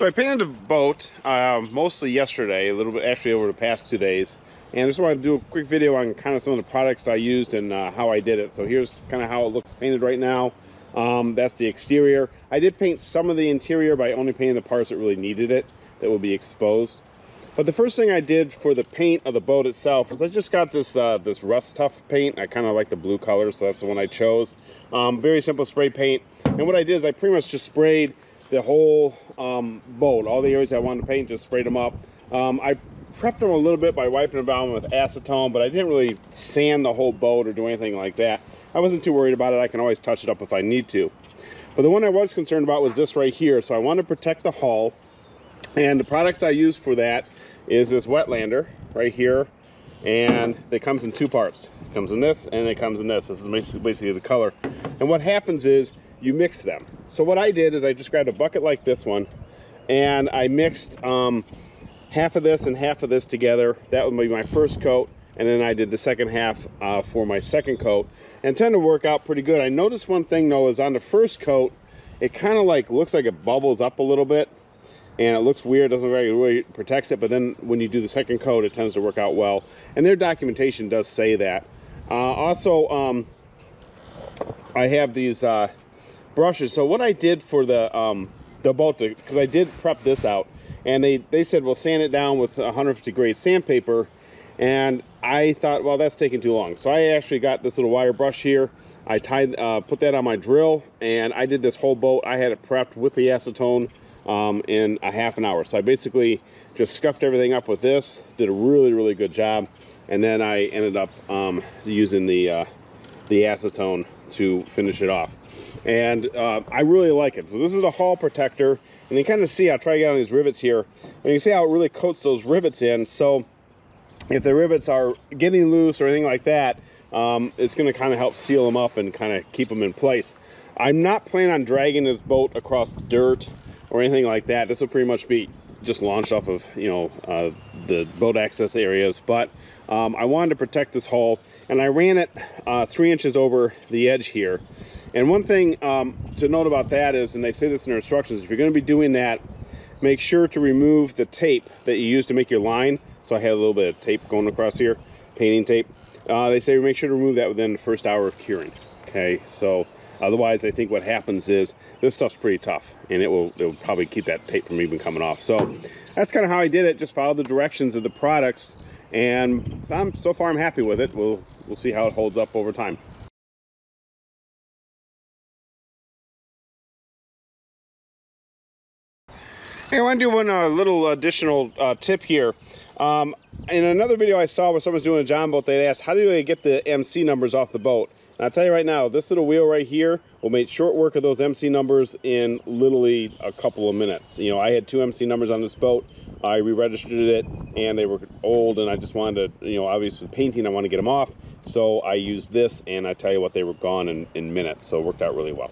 So I painted the boat uh, mostly yesterday, a little bit actually over the past two days. And I just wanted to do a quick video on kind of some of the products I used and uh, how I did it. So here's kind of how it looks painted right now. Um, that's the exterior. I did paint some of the interior by only painting the parts that really needed it, that will be exposed. But the first thing I did for the paint of the boat itself is I just got this uh, this rust tough paint. I kind of like the blue color, so that's the one I chose. Um, very simple spray paint. And what I did is I pretty much just sprayed the whole um, boat, all the areas I wanted to paint, just sprayed them up. Um, I prepped them a little bit by wiping them down with acetone, but I didn't really sand the whole boat or do anything like that. I wasn't too worried about it. I can always touch it up if I need to. But the one I was concerned about was this right here. So I wanted to protect the hull. And the products I use for that is this Wetlander right here. And it comes in two parts. It comes in this and it comes in this. This is basically the color. And what happens is you mix them. So what I did is I just grabbed a bucket like this one and I mixed um, half of this and half of this together. That would be my first coat. And then I did the second half uh, for my second coat and tend to work out pretty good. I noticed one thing though is on the first coat, it kind of like looks like it bubbles up a little bit and it looks weird, doesn't very really protects it. But then when you do the second coat, it tends to work out well. And their documentation does say that. Uh, also, um, I have these uh, brushes. So what I did for the um, the boat, because I did prep this out, and they they said well sand it down with 150 grade sandpaper, and I thought well that's taking too long. So I actually got this little wire brush here. I tied uh, put that on my drill, and I did this whole boat. I had it prepped with the acetone um, in a half an hour. So I basically just scuffed everything up with this, did a really really good job, and then I ended up um, using the uh, the acetone to finish it off. And uh, I really like it. So this is a hull protector. And you kind of see, I'll try to get on these rivets here. And you see how it really coats those rivets in. So if the rivets are getting loose or anything like that, um, it's going to kind of help seal them up and kind of keep them in place. I'm not planning on dragging this boat across dirt or anything like that. This will pretty much be just launched off of, you know, uh, the boat access areas. But um, I wanted to protect this hull and I ran it uh, three inches over the edge here. And one thing um, to note about that is, and they say this in their instructions, if you're going to be doing that, make sure to remove the tape that you use to make your line. So I had a little bit of tape going across here, painting tape. Uh, they say make sure to remove that within the first hour of curing. Okay, so otherwise I think what happens is this stuff's pretty tough and it will, it will probably keep that tape from even coming off. So that's kind of how I did it. Just follow the directions of the products and I'm, so far I'm happy with it. We'll, we'll see how it holds up over time. Hey, I want to do one uh, little additional uh, tip here. Um, in another video I saw where someone's doing a Jon boat, they asked, how do they get the MC numbers off the boat? And I'll tell you right now, this little wheel right here will make short work of those MC numbers in literally a couple of minutes. You know, I had two MC numbers on this boat. I re-registered it and they were old and I just wanted to, you know, obviously painting, I want to get them off. So I used this and I tell you what, they were gone in, in minutes. So it worked out really well.